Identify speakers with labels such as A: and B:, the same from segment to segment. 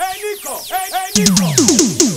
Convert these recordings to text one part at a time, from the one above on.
A: Look how me big,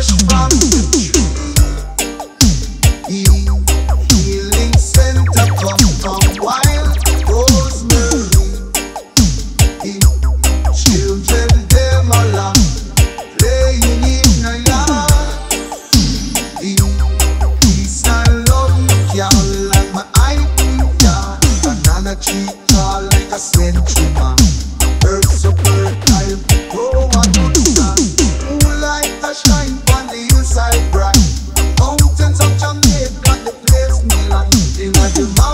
A: first one.
B: Essential.